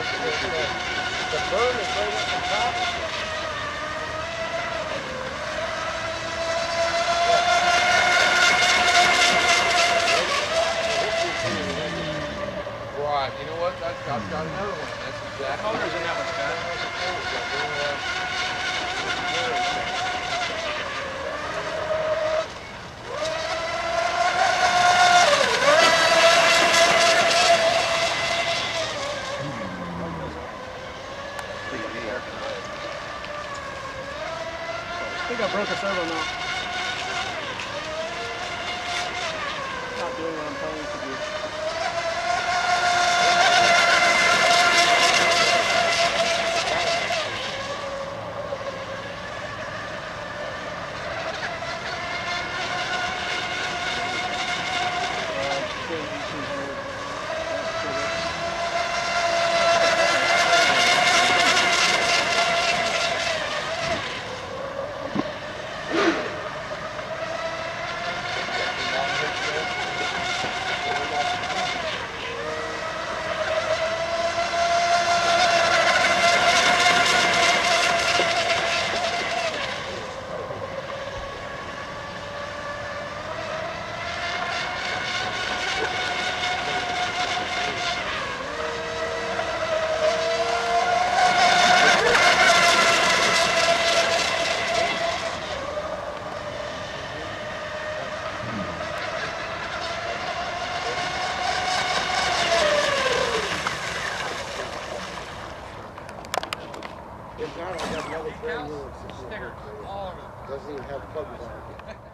The burn is right at the top. Right, you know what, that's, I've got another one, that's exactly. Colors in that one, Scott. I think I broke a servo now. Not doing what I'm telling it If not, I got another brand new one. Doesn't even have covers on it.